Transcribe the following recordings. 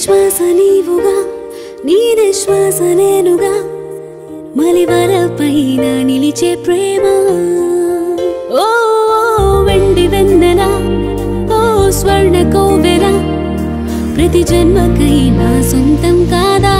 శ్వాస నీవుగా నీదే శ్వాస నేనుగా మలివల పైన నిలిచే ప్రేమ. ఓ వెండి వెన్నెల ఓ స్వర్ణ కోవెల ప్రతి జన్మకైనా సొంతం కాదా?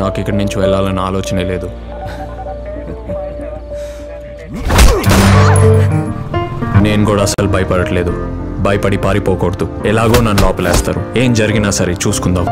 నాకు ఇక్కడి నుంచి వెళ్ళాలన్న ఆలోచనే లేదు. నేను కూడా అసలు భయపడట్లేదు. భయపడి పారిపోకూడదు. ఎలాగో నన్ను లోపలేస్తారు. ఏం జరిగినా సరే చూసుకుందాం.